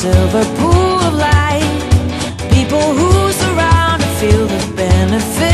silver pool of light. People who surround and feel the benefit.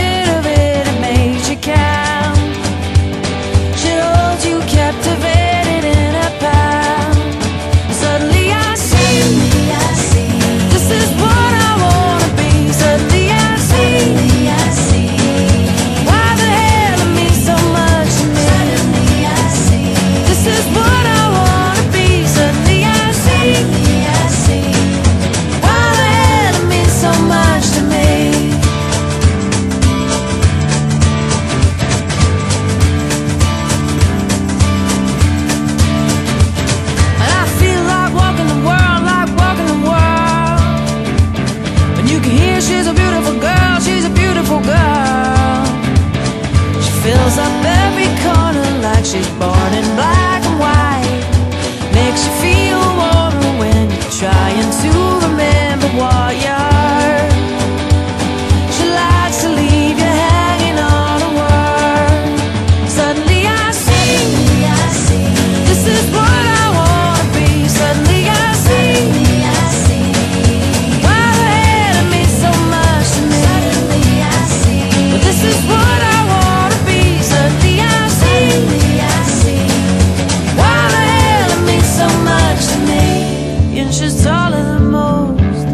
and she's taller than most.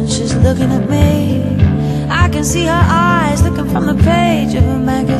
And she's looking at me. I can see her eyes looking from the page of a magazine.